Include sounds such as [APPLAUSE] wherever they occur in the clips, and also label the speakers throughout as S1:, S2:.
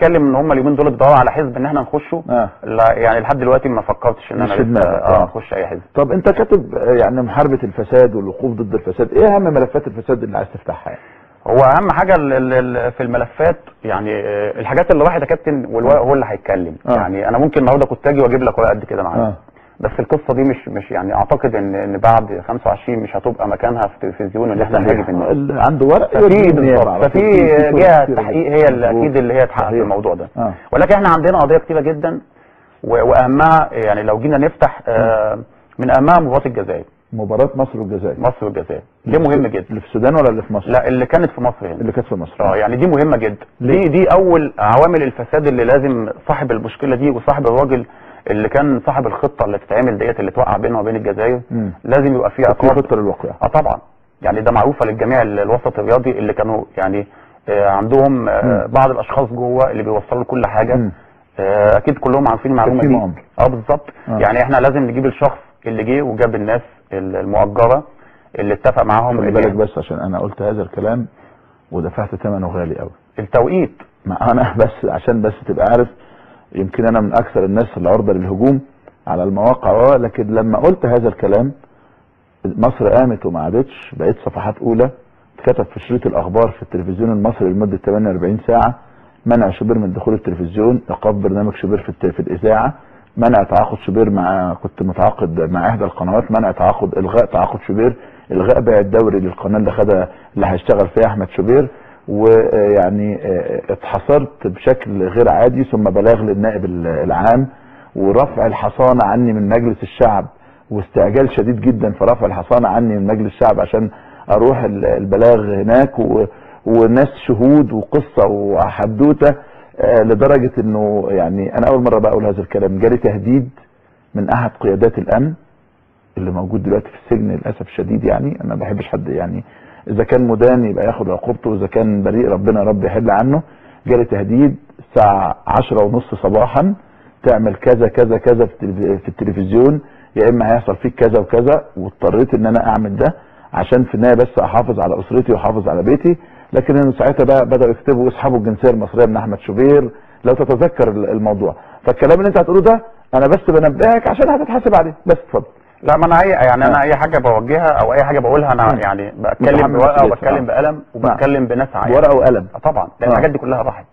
S1: بتتكلم ان هم اليومين دول بيدوروا على حزب ان إحنا نخشه. لا يعني لحد دلوقتي ما فكرتش إن
S2: أنا
S1: لسه آه
S2: آه.
S1: اخش أي حزب.
S2: طب أنت كاتب آه، يعني محاربة الفساد والوقوف ضد الفساد إيه أهم ملفات الفساد اللي عايز تفتحها يعني؟
S1: هو أهم حاجة ال- ال- ال- في الملفات يعني آه، الحاجات اللي واحد يا كابتن والورق هو اللي هيتكلم.
S2: آه.
S1: يعني أنا ممكن النهارده كنت أجي وأجيب لك ورقة قد كده معايا.
S2: آه.
S1: بس القصة دي مش مش يعني أعتقد ان إن بعد 25 مش هتبقى مكانها في التلفزيون ان إحنا نهاجم الناس
S2: اللي عنده ورق
S1: ففي بالظبط. ففي
S2: في- في جهة
S1: تحقيق. هي اللي. أكيد اللي هي تحقق في. الموضوع ده.
S2: آه.
S1: ولكن إحنا عندنا قضية كتيرة جدا وأهمها يعني لو جينا نفتح آه، من أهمها مباراة الجزائر
S2: مباراة مصر والجزائر
S1: مصر والجزائر دي مهم جدا.
S2: اللي في السودان ولا اللي في مصر؟
S1: لا اللي كانت في مصر هنا.
S2: اللي كانت في مصر.
S1: آه يعني دي مهمة جدا.
S2: ليه؟
S1: دي دي أول عوامل الفساد اللي لازم صاحب المشكلة دي وصاحب الراجل اللي كان صاحب الخطة اللي تتعمل ديت اللي توقع بينه وبين الجزائر. لازم يبقى فيه
S2: في
S1: عقاب
S2: خطة للواقع
S1: آه طبعا يعني ده معروفة للجميع ال- الوسط الرياضي اللي كانوا يعني آه عندهم آه
S2: مم.
S1: بعض الأشخاص جوه اللي بيوصلوا كل حاجة
S2: مم.
S1: آه أكيد كلهم عارفين
S2: المعلومة
S1: دي. آه بالظبط
S2: آه.
S1: يعني إحنا لازم نجيب الشخص اللي جه وجاب الناس ال- المؤجرة اللي اتفق معاهم
S2: خلي بالك بس عشان أنا قلت هذا الكلام ودفعت ثمنه غالي قوي
S1: التوقيت
S2: ما أنا [LAUGHS] بس عشان بس تبقى عارف يمكن أنا من أكثر الناس اللي عرضة للهجوم على المواقع. آه لكن لما قلت هذا الكلام مصر قامت وما عادتش بقيت صفحات أولى اتكتب في شريط الأخبار في التلفزيون المصري لمدة 48 ساعة منع شوبير من دخول التلفزيون ايقاف برنامج شوبير في, في الإذاعة منع تعاقد شوبير مع كنت متعاقد مع إحدى القنوات منع تعاقد إلغاء تعاقد شوبير إلغاء بيع الدوري للقناة اللي خدها اللي هيشتغل فيها أحمد شوبير. ويعني اتحصرت بشكل غير عادي ثم بلاغ للنائب ال- العام ورفع الحصانه عني من مجلس الشعب واستعجال شديد جدا في رفع الحصانه عني من مجلس الشعب عشان أروح ال- البلاغ هناك و... وناس شهود وقصة وحدوتة آه، لدرجة إنه يعني أنا أول مرة بقول هذا الكلام. جالي تهديد من أحد قيادات الأمن اللي موجود دلوقتي في السجن للأسف الشديد يعني أنا ما بحبش حد يعني إذا كان مدان يبقى ياخد عقوبته واذا كان بريء ربنا رب يحل عنه. جالي تهديد الساعة عشرة ونص صباحا تعمل كذا كذا كذا في التلف- في التلفزيون يا إما هيحصل فيك كذا وكذا واضطريت إن أنا أعمل ده عشان في النهاية بس أحافظ على أسرتي وأحافظ على بيتي. لكن إنه ساعتها بقى بدأوا يكتبوا يسحبوا الجنسية المصرية من أحمد شوبير لو تتذكر ال- الموضوع. فالكلام اللي أنت هتقوله ده أنا بس بنبهك عشان هتتحاسب عليه. بس اتفضل.
S1: لا ما أنا اي يعني أنا
S2: آه.
S1: أي حاجة بوجهها أو أي حاجة بقولها
S2: أنا.
S1: يعني بتكلم
S2: بورقة.
S1: وبتكلم بقلم وبتكلم بناس عايزه
S2: ورقة وقلم.
S1: آه طبعا. لأن
S2: آه.
S1: الحاجات دي كلها راحت.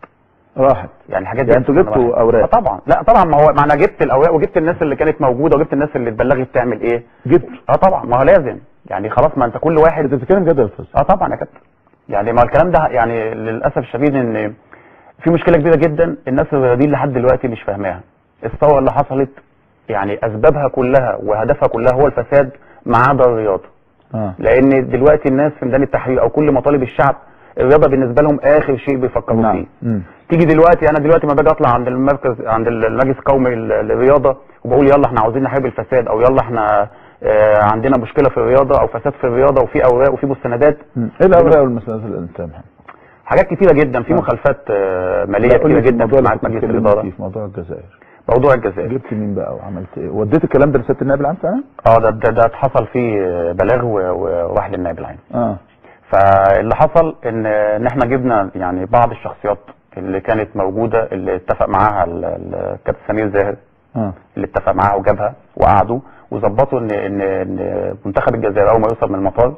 S2: راحت.
S1: يعني الحاجات دي
S2: يعني
S1: أنتوا
S2: جبتوا.
S1: أوراق. طبعا. لا طبعا. ما هو ما أنا جبت الأوراق وجبت الناس اللي كانت موجودة وجبت الناس اللي اتبلغت تعمل إيه.
S2: جبت.
S1: آه طبعا. ما هو لازم. يعني خلاص ما أنت كل
S2: أنت
S1: واحد
S2: بتتكلم جد يا أستاذ؟
S1: آه طبعا يا كابتن. يعني ما الكلام ده يعني للأسف الشديد إن في مشكلة كبيرة جدا الناس الرياضيين لحد دلوقتي مش فاهماها. الثورة اللي حصلت يعني أسبابها كلها وهدفها كلها هو الفساد ما عدا الرياضه
S2: آه.
S1: لأن دلوقتي الناس في ميدان التحرير أو كل مطالب الشعب الرياضة بالنسبة لهم آخر شيء بيفكروا فيه.
S2: نعم مم.
S1: تيجي دلوقتي أنا دلوقتي ما باجي أطلع عند المركز عند المجلس القومي لل- للرياضة وبقول يلا إحنا عاوزين نحارب الفساد أو يلا إحنا آه، عندنا مشكلة في الرياضة أو فساد في الرياضة وفي أوراق وفي مستندات.
S2: إيه الأوراق والمسألة اللي أنت
S1: حاجات كتيرة جدا في
S2: آه.
S1: مخالفات آه،
S2: مالية كتيرة
S1: جدا في مجلس الإدارة.
S2: فيه في موضوع الجزائر.
S1: موضوع الجزائر
S2: جبت مين بقى وعملت إيه؟ وديت الكلام ده لسياده النائب العام فعلا؟
S1: آه ده ده, ده اتحصل فيه آه، بلاغ وواحد للنائب العام.
S2: آه.
S1: فاللي حصل إن إن إحنا جبنا يعني بعض الشخصيات اللي كانت موجودة اللي اتفق معاها ال- ال- الكابتن سمير زاهر
S2: آه.
S1: اللي اتفق معاها وجابها وقعدوا وظبطوا ان ان إن منتخب الجزائر أول ما يوصل من المطار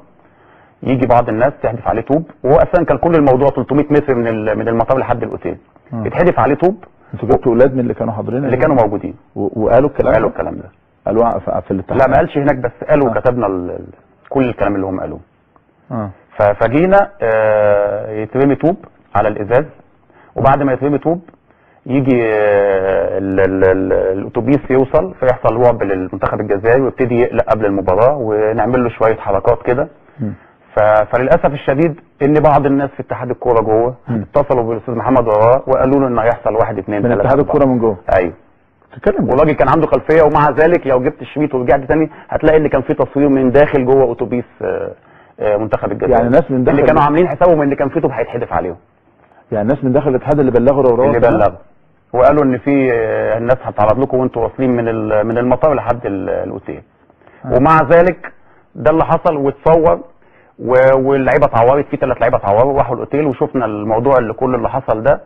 S1: يجي بعض الناس تحدف عليه طوب وهو أساسا كان كل الموضوع 300 متر من من المطار لحد الأوتيل.
S2: آه.
S1: يتحدف عليه طوب
S2: أنتوا جبتوا أولاد من اللي كانوا حاضرين؟
S1: اللي كانوا موجودين.
S2: وقالوا الكلام
S1: قالوا؟ الكلام ده.
S2: قالوا في الاتحاد
S1: لا ما قالش هناك بس قالوا
S2: آه.
S1: كتبنا ال- كل الكلام اللي هم قالوه.
S2: آه.
S1: ف- فجينا آه، يترمي طوب على الإزاز وبعد ما يترمي طوب يجي آه، ال- ال- ال- الأتوبيس يوصل فيحصل رعب للمنتخب الجزائري ويبتدي يقلق قبل المباراة ونعمل له شوية حركات كده. فللأسف الشديد إن بعض الناس في اتحاد الكورة جوه. اتصلوا بالأستاذ محمد وراه وقالوا له ان هيحصل واحد اثنين
S2: من
S1: ثلاثة
S2: اتحاد
S1: أربعة.
S2: الكورة من جوه
S1: أيوه
S2: تتكلم.
S1: والراجل كان عنده خلفية ومع ذلك لو جبت الشريط ورجعت تاني هتلاقي إن كان في تصوير من داخل جوه أتوبيس آه، آه، منتخب الجزائر
S2: يعني ناس من داخل
S1: اللي كانوا عاملين حسابهم إن كان في طوب هيتحدف عليهم
S2: يعني ناس من داخل الاتحاد اللي بلغوا رواه
S1: اللي بلغوا وقالوا إن في آه، الناس هتعرض لكم وأنتوا واصلين من من المطار لحد ال-
S2: الأوتيل.
S1: ومع ذلك ده اللي حصل واتصور واللعيبة اتعورت في ثلاث لعيبة اتعوروا راحوا الأوتيل وشفنا الموضوع اللي كل اللي حصل ده.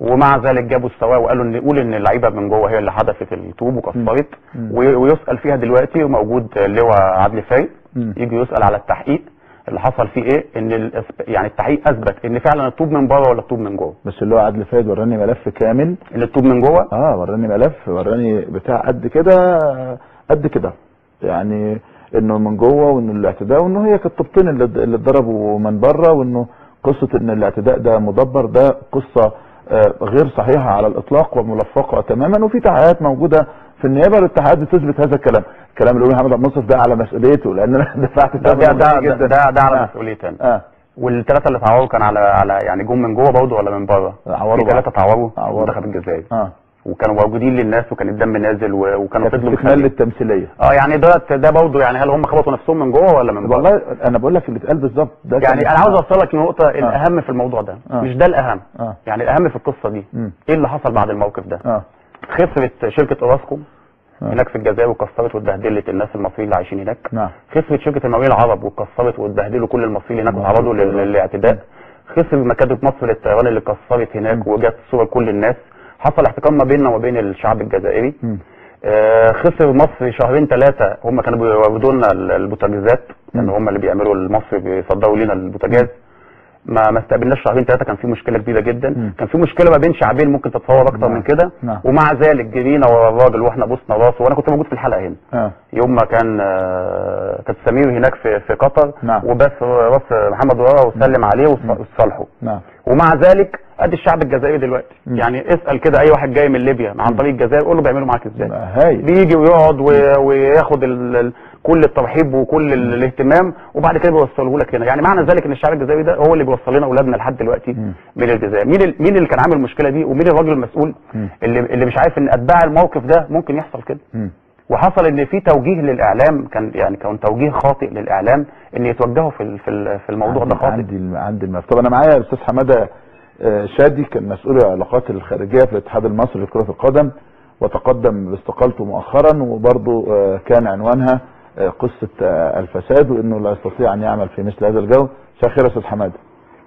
S1: ومع ذلك جابوا السواق وقالوا ان قول إن اللعيبة من جوه هي اللي حدثت الطوب وكسرت. ويسأل فيها دلوقتي وموجود اللواء عدلي فايق. يجي يسأل على التحقيق اللي حصل فيه إيه؟ إن يعني التحقيق أثبت إن فعلا الطوب من بره ولا الطوب من جوه.
S2: بس اللي هو عادل فايد وراني ملف كامل.
S1: إن الطوب من جوه؟
S2: آه وراني ملف وراني بتاع قد كده قد كده. يعني إنه من جوه وإنه الاعتداء وإنه هي كانت طوبتين اللي اللي اتضربوا من بره وإنه قصة إن الاعتداء ده مدبر ده قصة آه، غير صحيحة على الإطلاق وملفقة تماما وفي تحقيقات موجودة في النيابة والاتحاد بتثبت هذا الكلام. الكلام اللي بيقوله محمد عبد المنصف ده على مسؤوليته لأن أنا [LAUGHS] دفعت
S1: ده ده ده, ده, ده, ده على
S2: آه.
S1: مسؤوليتي أنا.
S2: آه.
S1: والثلاثة اللي اتعوروا كان على على يعني جم من جوه برضه ولا من بره؟ في ثلاثة اتعوروا. منتخب الجزائر.
S2: آه.
S1: وكانوا موجودين للناس وكان الدم نازل وكانوا
S2: كانت
S1: فضلوا
S2: استكمال
S1: مخلين.
S2: للتمثيلية
S1: آه يعني ده ده برضه يعني هل هم خبطوا نفسهم من جوه ولا من بره؟
S2: والله أنا بقول لك اللي اتقال بالظبط ده
S1: يعني أنا عاوز اوصل لك لنقطه الأهم في الموضوع ده
S2: آه.
S1: مش ده الأهم
S2: آه
S1: يعني الأهم في القصة دي
S2: مم.
S1: إيه اللي حصل بعد الموقف ده
S2: آه
S1: خسرت شركة اوراسكوم
S2: آه.
S1: هناك في الجزائر وكسرت واتبهدلت الناس المصريين اللي عايشين هناك
S2: نعم
S1: خسرت شركة المقاولين العرب وكسرت واتبهدلوا كل المصريين هناك وتعرضوا لل- للاعتداء خسر مكاتب مصر للطيران اللي كسرت هناك. وجت صور كل الناس حصل احتكام ما بيننا وما بين الشعب الجزائري. آه، خسر مصر شهرين ثلاثة هم كانوا بيوردوا لنا ال- البوتاجازات لأن
S2: مم.
S1: هم اللي بيعملوا مصر بيصدروا لنا البوتاجاز ما ما استقبلناش شهرين ثلاثة كان في مشكلة كبيرة جدا.
S2: مم.
S1: كان في مشكلة ما بين شعبين ممكن تتصور أكتر
S2: نعم.
S1: من كده.
S2: نعم.
S1: ومع ذلك جرينا ورا الراجل وإحنا بوسنا راسه وأنا كنت موجود في الحلقة هنا.
S2: آه.
S1: يوم ما كان آه، كانت سمير هناك في في قطر.
S2: نعم.
S1: وبس راس محمد وراه وسلم عليه وص- وصالحه. ومع ذلك ادي الشعب الجزائري دلوقتي.
S2: مم.
S1: يعني اسأل كده أي واحد جاي من ليبيا عن طريق الجزائر قول له بيعملوا معاك
S2: إزاي.
S1: بيجي ويقعد وياخد ال- كل الترحيب وكل ال- الاهتمام وبعد كده بيوصله لك هنا. يعني معنى ذلك إن الشعب الجزائري ده هو اللي بيوصل لنا أولادنا لحد دلوقتي. من الجزائر. مين ال- مين اللي كان عامل المشكلة دي؟ ومين الراجل المسؤول. اللي اللي مش عارف إن أتباع الموقف ده ممكن يحصل كده. وحصل إن في توجيه للإعلام كان يعني كان توجيه خاطئ للإعلام إن يتوجهوا في في ال- في الموضوع ده خاطئ.
S2: عندي عندي طب أنا معايا الاستاذ حمادة آه، شادي كان مسؤول العلاقات الخارجية في الاتحاد المصري لكرة القدم وتقدم باستقالته مؤخرا وبرضه آه، كان عنوانها قصة آه، الفساد وإنه لا يستطيع أن يعمل في مثل هذا الجو. مساء الخير يا أستاذ حماده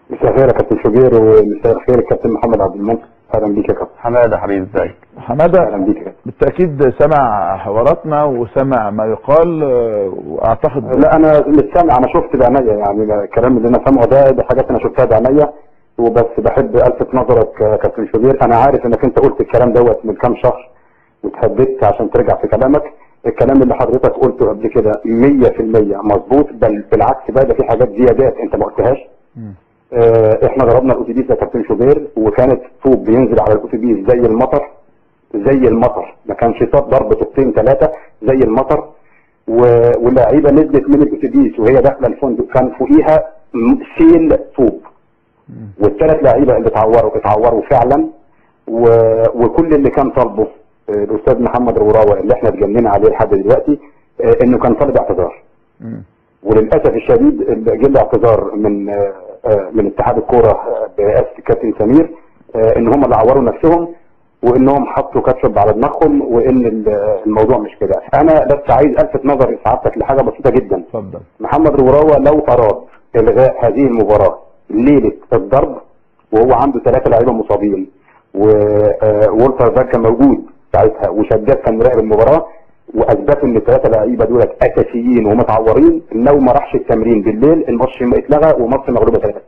S3: مساء الخير يا كابتن شوبير ومساء الخير الكابتن محمد عبد المنصف أهلا بيك يا كابتن.
S1: حمادة حبيبي إزيك؟
S2: حمادة
S3: أهلا بيك يا كابتن.
S2: بالتأكيد سمع حواراتنا وسمع ما يقال آه، واعتقد
S3: لا أنا مش سامع أنا شفت بعينيا يعني الكلام اللي أنا سامعه ده ده حاجات أنا شفتها بعينيا وبس بحب ألفت نظرك يا كابتن شوبير. أنا عارف إنك أنت قلت الكلام دوت من كام شهر وتهددت عشان ترجع في كلامك. الكلام اللي حضرتك قلته قبل كده 100% مظبوط بل بالعكس بقى ده في حاجات زيادات انت ما قلتهاش. آه، إحنا ضربنا الاتوبيس يا كابتن شوبير وكانت طوب بينزل على الاتوبيس زي المطر زي المطر. ما كانش ضرب طوبتين ثلاثة زي المطر. واللعيبة نزلت من الاتوبيس وهي داخلة الفندق كان فوقيها سيل طوب. والثلاث لعيبة اللي اتعوروا اتعوروا فعلا. و... وكل اللي كان طالبه. الأستاذ محمد الوراوي اللي إحنا اتجننا عليه لحد دلوقتي آه، إنه كان طالب اعتذار. وللأسف الشديد جه له اعتذار من آه، آه، من اتحاد الكورة برئاسه الكابتن سمير إن هم اللي عوروا نفسهم وإنهم حطوا كاتشب على دماغهم وإن ال- الموضوع مش كده. أنا بس عايز ألفت نظر سعادتك لحاجه بسيطة جدا.
S2: اتفضل.
S3: محمد الوراوه لو اراد إلغاء هذه المباراة ليلة الضرب وهو عنده ثلاثة لعيبة مصابين والتر جاج كان موجود ساعتها كان مراقب المباراه وأثبتوا إن الثلاثة لعيبة دول أساسيين ومتعورين. لو ما راحش التمرين بالليل الماتش اتلغى ومصر مغلوبه ثلاثة.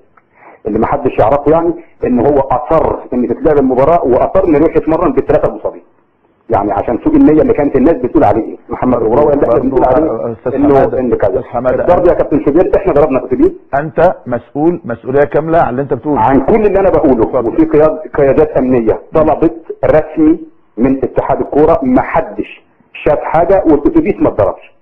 S3: اللي ما حدش يعرفه يعني إن هو أصر إن تتلعب المباراة وأصر انه يروح يتمرن بالثلاثة المصابين يعني عشان سوء النية اللي كانت الناس بتقول عليه؟ محمد الوراوي اللي
S2: إحنا
S3: بنقول عليه
S2: إنه
S3: ان كذا. الضرب يا كابتن شوبير إحنا ضربنا اتوبيس
S2: أنت مسؤول مسؤولية كاملة عن اللي أنت بتقوله.
S3: عن كل اللي أنا بقوله. وفي قياد قيادات أمنية طلبت رسمي من اتحاد الكورة ما حدش شاف حاجة والاتوبيس ما اتضربش.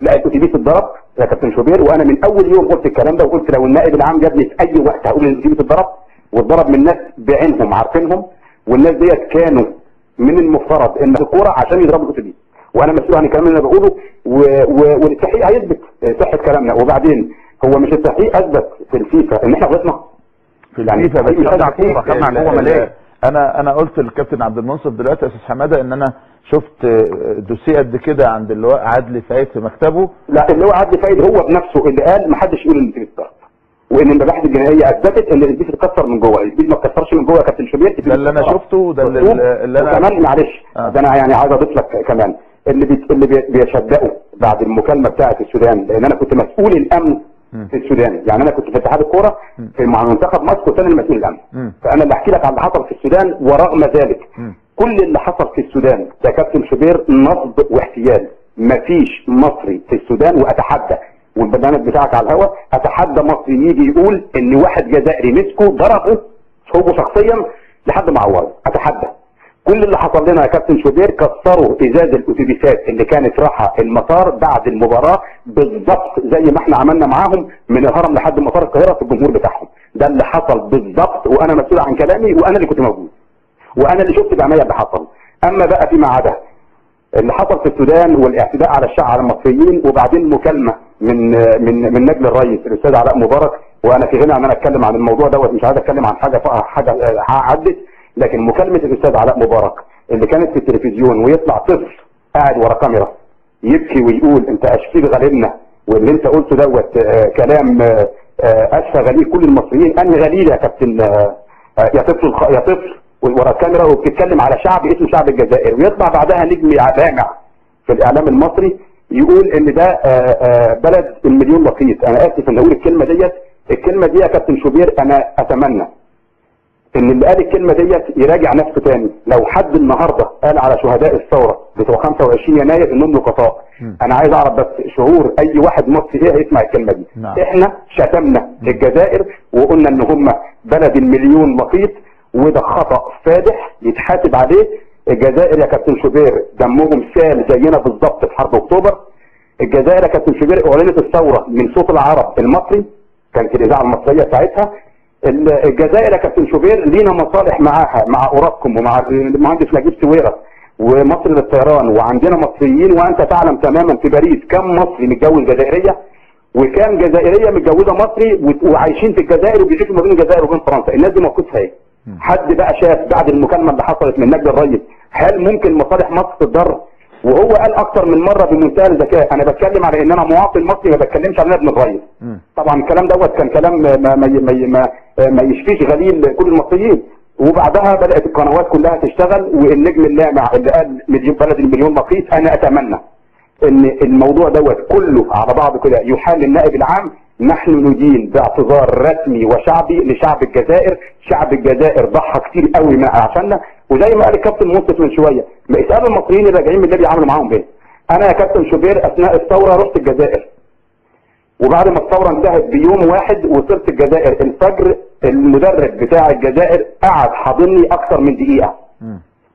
S3: لا الاتوبيس اتضرب يا كابتن شوبير وأنا من أول يوم قلت الكلام ده وقلت لو النائب العام جابني في أي وقت هقول إن الاتوبيس اتضرب واتضرب من ناس بعينهم عارفينهم والناس ديت كانوا من المفترض إن الكورة عشان يضربوا الاتوبيس وأنا مسؤول عن الكلام اللي أنا بقوله. والتحقيق هيثبت صحة كلامنا وبعدين هو مش التحقيق أثبت في الفيفا إن إحنا غلطنا
S2: في
S3: يعني
S2: الفيفا بس
S3: مش خدع
S2: ال-
S3: جوه
S2: ال-
S3: ملاهي.
S2: أنا أنا قلت للكابتن عبد المنصف دلوقتي يا أستاذ حمادة إن أنا شفت آه، دوسيه قد كده عند اللواء عدلي فايد في مكتبه
S3: لا اللي هو عدلي فايد هو بنفسه اللي قال ما حدش يقول إن الاتوبيس اتضرب وإن المباحث الجنائية أثبتت إن الاتوبيس اتكسر من جوه الاتوبيس ما اتكسرش من جوه يا كابتن شوبير
S2: ده اللي أنا شفته وده اللي. اللي أنا
S3: وكمان معلش
S2: آه.
S3: ده أنا يعني عايز أضيف لك كمان اللي بي... اللي بي... بيصدقوا بعد المكالمة بتاعة السودان لأن أنا كنت مسؤول
S2: الأمن.
S3: في السودان. يعني أنا كنت في اتحاد الكورة في مع منتخب مصر كنت أنا المسؤول الامن. فأنا اللي احكي لك عن اللي حصل في السودان ورغم ذلك. كل اللي حصل في السودان يا كابتن شوبير نصب واحتيال. مفيش مصري في السودان وأتحدى. والبرنامج بتاعك على الهواء أتحدى مصري يجي يقول إن واحد جزائري مسكه ضربه هو شخصيا لحد ما عوره أتحدى. كل اللي حصل لنا يا كابتن شوبير كسروا ازاز الاتوبيسات اللي كانت رايحه المطار بعد المباراة بالظبط زي ما إحنا عملنا معاهم من الهرم لحد مطار القاهرة في الجمهور بتاعهم. ده اللي حصل بالظبط وأنا مسؤول عن كلامي وأنا اللي كنت موجود وأنا اللي شفت بعناية اللي حصل. اما بقى فيما عدا اللي حصل في السودان والاعتداء على الشعب على المصريين وبعدين مكالمة من من من نجل الرئيس الأستاذ علاء مبارك وأنا في غنى عن أنا أتكلم عن الموضوع دوت مش عايز أتكلم عن حاجة حاجة عدت. لكن مكالمة الأستاذ علاء مبارك اللي كانت في التلفزيون ويطلع طفل قاعد ورا كاميرا يبكي ويقول انت اشفي غليلنا واللي انت قلته دوت آه، كلام آه، آه، أشفى غليل. كل المصريين انهي غليل يا كابتن يا طفل يا طفل ورا الكاميرا وبتتكلم على شعب اسمه شعب الجزائر. ويطلع بعدها نجم لامع في الإعلام المصري يقول إن ده بلد المليون لقيط. أنا آسف إن أقول الكلمة ديت. الكلمة دي يا كابتن شوبير أنا أتمنى ان اللي قال الكلمة ديت يراجع نفسه تاني. لو حد النهارده قال على شهداء الثورة بتوع 25 يناير إنهم لقطاء أنا عايز أعرف بس شعور أي واحد مصري إيه هيسمع الكلمة دي؟
S2: نعم.
S3: إحنا شتمنا الجزائر وقلنا إن هم بلد المليون لقيط وده خطأ فادح يتحاسب عليه الجزائر يا كابتن شوبير. دمهم سال زينا بالظبط في حرب أكتوبر. الجزائر يا كابتن شوبير أعلنت الثورة من صوت العرب المصري. كانت الإذاعة المصرية ساعتها. الجزائر يا كابتن شوبير لينا مصالح معاها مع اوراقكم ومع المهندس نجيب سويرة ومصر للطيران وعندنا مصريين وأنت تعلم تماما في باريس كم مصري متجوز جزائرية وكام جزائرية متجوزة مصري وعايشين في الجزائر وبيعيشوا ما بين الجزائر وبين فرنسا الناس دي موقفها إيه؟ حد بقى شاف بعد المكالمة اللي حصلت من نجد الريس هل ممكن مصالح مصر تتضرر؟ وهو قال أكتر من مرة بمنتهى الذكاء أنا بتكلم على إن أنا مواطن مصري ما بتكلمش عن ابن الريس. طبعا الكلام دوت كان كلام ما ما ما ما, ما يشفيش غليل كل المصريين. وبعدها بدأت القنوات كلها تشتغل والنجم اللامع اللي قال مليون بلد المليون لقيط أنا أتمنى إن الموضوع دوت كله على بعضه كده يحال للنائب العام. نحن ندين باعتذار رسمي وشعبي لشعب الجزائر. شعب الجزائر ضحى كتير قوي ما عشاننا وزي ما قال الكابتن منصف من شوية يسالوا المصريين اللي راجعين من ليبيا عملوا معاهم إيه أنا يا كابتن شوبير أثناء الثورة رحت الجزائر. وبعد ما الثورة انتهت بيوم واحد وصلت الجزائر. الفجر المدرب بتاع الجزائر قعد حاضني أكثر من
S2: دقيقة.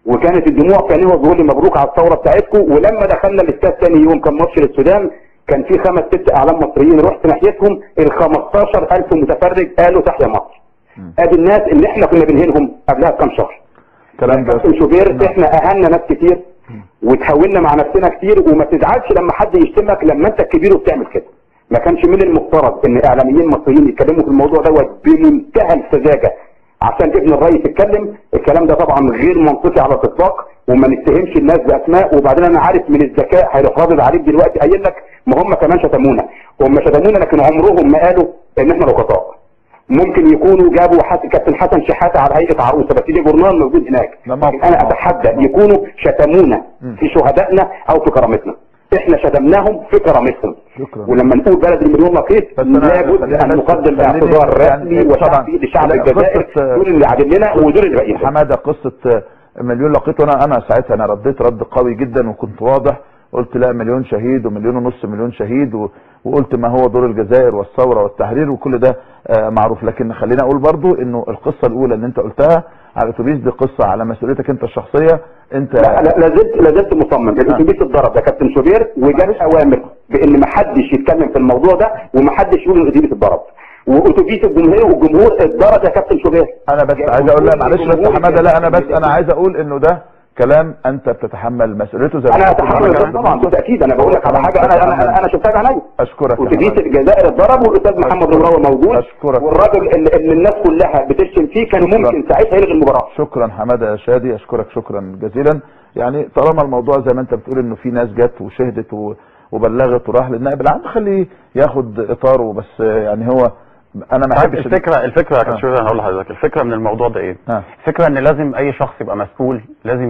S3: وكانت الدموع كان هو بيقول لي مبروك على الثورة بتاعتكم. ولما دخلنا الاستاد ثاني يوم كان ماتش للسودان كان في خمس ست أعلام مصريين رحت ناحيتهم. ال 15000 متفرج قالوا تحيا مصر. ادي الناس اللي إحنا كنا بنهينهم قبلها بكام شهر.
S2: الكلام ده
S3: كابتن شوبير إحنا اهنا ناس كتير وتحولنا مع نفسنا كتير وما تزعلش لما حد يشتمك لما أنت الكبير وبتعمل كده. ما كانش من المفترض إن إعلاميين مصريين يتكلموا في الموضوع دوت بمنتهى السذاجه عشان ابن الرئيس يتكلم الكلام ده طبعا غير منطقي على الإطلاق وما نتهمش الناس بأسماء. وبعدين أنا عارف من الذكاء هيروح رادد عليك دلوقتي قايل لك ما هم كمان شتمونا. هم شتمونا لكن عمرهم ما قالوا إن إحنا رقصاء ممكن يكونوا جابوا حس... كابتن حسن شحاتة على هيئة عروسة بس دي جورنال موجود هناك. لكن أنا أتحدى يكونوا شتمونا في شهدائنا أو في كرامتنا إحنا شتمناهم في كرامتهم. ولما نقول بلد المليون
S2: أنا-
S3: لابد
S2: أن
S3: نقدم اعتذار
S2: يعني
S3: رسمي. وشعبي لشعب الجزائر دول اللي قاعدين لنا ودول اللي باقيين.
S2: حمادة قصة مليون لقيت وأنا أنا ساعتها أنا رديت رد قوي جدا وكنت واضح قلت لا مليون شهيد ومليون ونص مليون شهيد و... وقلت ما هو دور الجزائر والثورة والتحرير وكل ده آه معروف. لكن خليني أقول برضو إنه القصة الأولى اللي أنت قلتها على الاتوبيس دي قصة على مسؤوليتك أنت الشخصية. أنت
S3: لا لا لا زلت لا زلت مصمم. الاتوبيس اتضرب يا كابتن شوبير وجات أوامر بإن ما حدش يتكلم في الموضوع ده وما حدش يقول الاتوبيس اتضرب واتوبيس الجمهوريه والجمهور اتضرب يا كابتن شوبير.
S2: أنا بس عايز أقول لا معلش بس حمادة لا أنا بس أنا عايز أقول إنه ده كلام أنت بتتحمل مسؤوليته زي أنا.
S3: ده طبعا بالتاكيد أنا بقول لك على حاجة أنا أنا أنا شفتها بعيني أشكرك
S2: حمادة.
S3: الجزائر اتضرب والأستاذ محمد نوراوي موجود
S2: أشكرك.
S3: والراجل اللي, اللي الناس كلها بتشتم فيه كان
S2: شكرا.
S3: ممكن ساعتها يلغي المباراة
S2: شكرا حمادة يا شادي أشكرك شكرا جزيلا يعني طالما الموضوع زي ما أنت بتقول إنه في ناس جت وشهدت و- وبلغت وراح للنائب العام خليه ياخد إطاره بس يعني هو أنا ما
S1: طيب
S2: احبش
S1: الفكرة الفكرة يا
S2: آه.
S1: كابتن شوقي أنا هقول لحضرتك الفكرة من الموضوع ده إيه؟
S2: آه.
S1: الفكرة إن لازم أي شخص يبقى مسؤول لازم